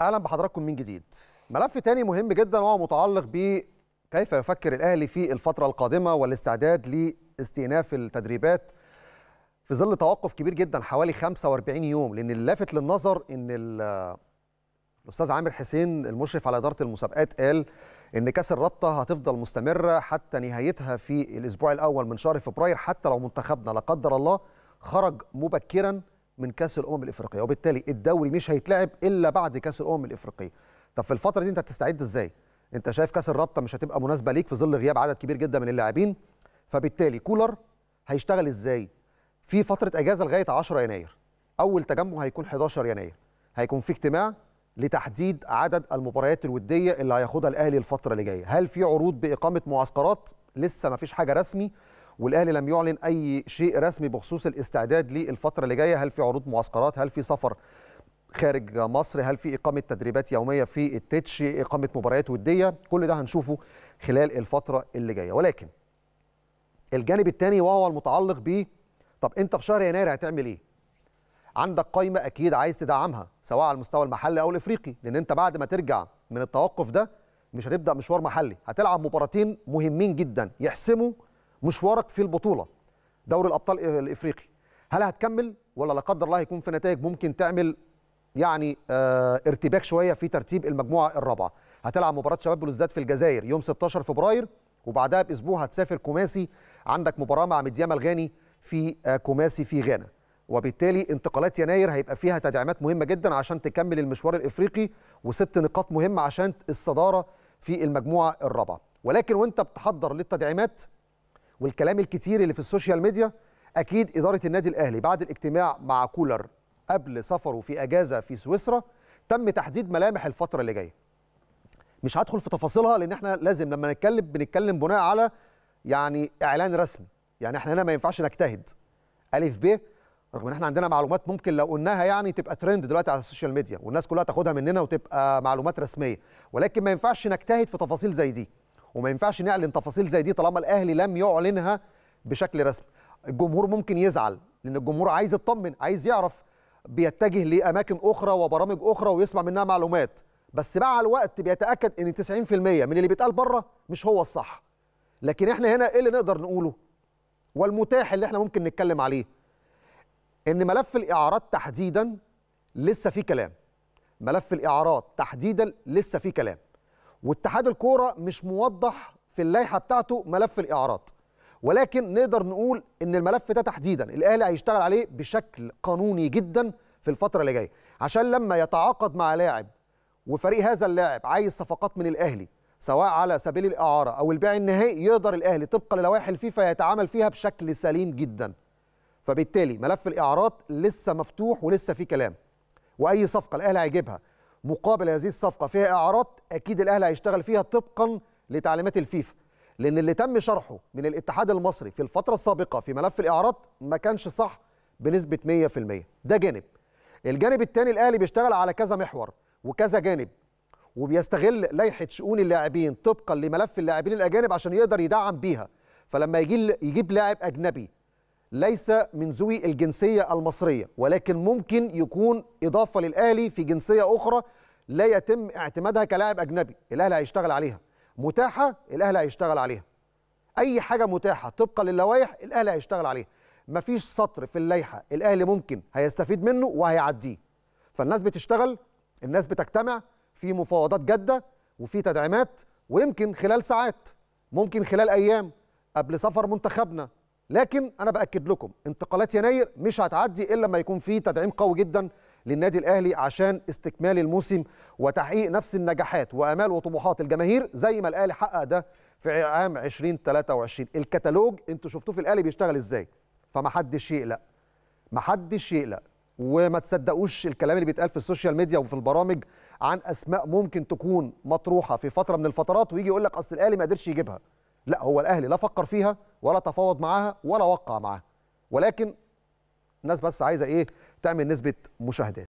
أهلا بحضراتكم من جديد. ملف تاني مهم جدا وهو متعلق بكيف يفكر الأهلي في الفترة القادمة والاستعداد لاستئناف التدريبات في ظل توقف كبير جدا حوالي 45 يوم. لأن اللافت للنظر إن ال- الأستاذ عامر حسين المشرف على إدارة المسابقات قال إن كأس الرابطة هتفضل مستمرة حتى نهايتها في الأسبوع الأول من شهر فبراير حتى لو منتخبنا لا قدر الله خرج مبكرا من كأس الأمم الإفريقية وبالتالي الدوري مش هيتلعب إلا بعد كأس الأمم الإفريقية. طب في الفترة دي أنت هتستعد إزاي؟ أنت شايف كأس الرابطة مش هتبقى مناسبة ليك في ظل غياب عدد كبير جدا من اللاعبين؟ فبالتالي كولر هيشتغل إزاي في فترة إجازة لغاية 10 يناير؟ أول تجمع هيكون 11 يناير. هيكون في اجتماع لتحديد عدد المباريات الودية اللي هياخدها الأهلي الفترة اللي جاية. هل في عروض بإقامة معسكرات؟ لسه ما فيش حاجة رسمي. والأهلي لم يعلن أي شيء رسمي بخصوص الاستعداد للفترة اللي جاية. هل في عروض معسكرات؟ هل في سفر خارج مصر؟ هل في إقامة تدريبات يومية في التتش؟ إقامة مباريات ودية؟ كل ده هنشوفه خلال الفترة اللي جاية. ولكن الجانب الثاني وهو المتعلق ب طب أنت في شهر يناير هتعمل إيه؟ عندك قائمه أكيد عايز تدعمها سواء على المستوى المحلي أو الإفريقي لأن أنت بعد ما ترجع من التوقف ده مش هتبدأ مشوار محلي. هتلعب مباراتين مهمين جدا يحسموا مشوارك في البطولة دوري الأبطال الإفريقي. هل هتكمل ولا لا قدر الله هيكون في نتائج ممكن تعمل يعني آه ارتباك شوية في ترتيب المجموعة الرابعة؟ هتلعب مباراة شباب بلوزداد في الجزائر يوم 16 فبراير وبعدها بأسبوع هتسافر كوماسي. عندك مباراة مع مدياما الغاني في آه كوماسي في غانا. وبالتالي انتقالات يناير هيبقى فيها تدعيمات مهمة جدا عشان تكمل المشوار الإفريقي وست نقاط مهمة عشان الصدارة في المجموعة الرابعة. ولكن وأنت بتحضر للتدعيمات والكلام الكتير اللي في ال social media أكيد إدارة النادي الأهلي بعد الاجتماع مع كولر قبل سفره في أجازة في سويسرا تم تحديد ملامح الفترة اللي جاية. مش هدخل في تفاصيلها لأن إحنا لازم لما نتكلم بنتكلم بناء على يعني إعلان رسمي. يعني إحنا هنا ما ينفعش نجتهد. ألف ب رغم إن إحنا عندنا معلومات ممكن لو قلناها يعني تبقى ترند دلوقتي على ال social media والناس كلها تاخدها مننا وتبقى معلومات رسمية. ولكن ما ينفعش نجتهد في تفاصيل زي دي. وما ينفعش نعلن تفاصيل زي دي طالما الأهلي لم يعلنها بشكل رسمي. الجمهور ممكن يزعل لأن الجمهور عايز يطمن عايز يعرف بيتجه لأماكن أخرى وبرامج أخرى ويسمع منها معلومات. بس مع الوقت بيتأكد إن 90% من اللي بيتقال بره مش هو الصح. لكن إحنا هنا إيه اللي نقدر نقوله؟ والمتاح اللي إحنا ممكن نتكلم عليه. إن ملف الإعارات تحديدا لسه فيه كلام. ملف الإعارات تحديدا لسه فيه كلام. واتحاد الكورة مش موضح في اللائحة بتاعته ملف الإعارات. ولكن نقدر نقول إن الملف ده تحديدا الأهلي هيشتغل عليه بشكل قانوني جدا في الفترة اللي جاية. عشان لما يتعاقد مع لاعب وفريق هذا اللاعب عايز صفقات من الأهلي سواء على سبيل الإعارة أو البيع النهائي يقدر الأهلي طبقا للوائح الفيفا يتعامل فيها بشكل سليم جدا. فبالتالي ملف الإعارات لسه مفتوح ولسه فيه كلام. وأي صفقة الأهلي هيجيبها مقابل هذه الصفقة فيها إعارات أكيد الأهلي هيشتغل فيها طبقا لتعليمات الفيفا. لأن اللي تم شرحه من الاتحاد المصري في الفترة السابقة في ملف الإعارات ما كانش صح بنسبة 100% ده جانب. الجانب الثاني الأهلي بيشتغل على كذا محور وكذا جانب وبيستغل لائحة شؤون اللاعبين طبقا لملف اللاعبين الأجانب عشان يقدر يدعم بيها. فلما يجي يجيب لاعب أجنبي ليس من ذوي الجنسية المصرية ولكن ممكن يكون إضافة للأهلي في جنسية أخرى لا يتم اعتمادها كلاعب أجنبي الأهلي هيشتغل عليها. متاحة؟ الأهلي هيشتغل عليها. أي حاجة متاحة طبقا للوائح الأهلي هيشتغل عليها. مفيش سطر في اللائحة الأهلي ممكن هيستفيد منه وهيعديه. فالناس بتشتغل الناس بتجتمع في مفاوضات جادة وفي تدعيمات ويمكن خلال ساعات ممكن خلال أيام قبل سفر منتخبنا. لكن أنا بأكد لكم انتقالات يناير مش هتعدي إلا لما يكون في تدعيم قوي جدا للنادي الأهلي عشان استكمال الموسم وتحقيق نفس النجاحات وأمال وطموحات الجماهير زي ما الأهلي حقق ده في عام 2023 الكتالوج أنتوا شفتوه في الأهلي بيشتغل إزاي؟ فما حدش يقلق ما حدش يقلق. وما تصدقوش الكلام اللي بيتقال في السوشيال ميديا وفي البرامج عن أسماء ممكن تكون مطروحة في فترة من الفترات ويجي يقول لك أصل الأهلي ما قدرش يجيبها. لا هو الأهلي لا فكر فيها ولا تفاوض معاها ولا وقع معاها. ولكن الناس بس عايزة إيه؟ تعمل نسبة مشاهدات.